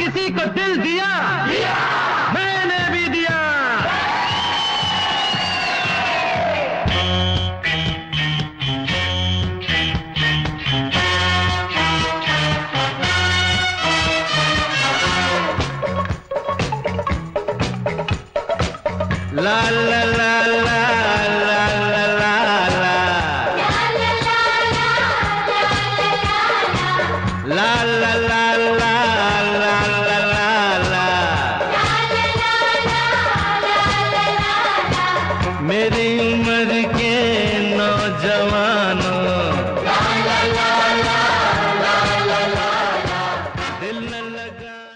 किसी को दिल दिया, मैंने भी दिया la ला ला ला ला मेरी उम्र के नौजवानों। दिल न लगा।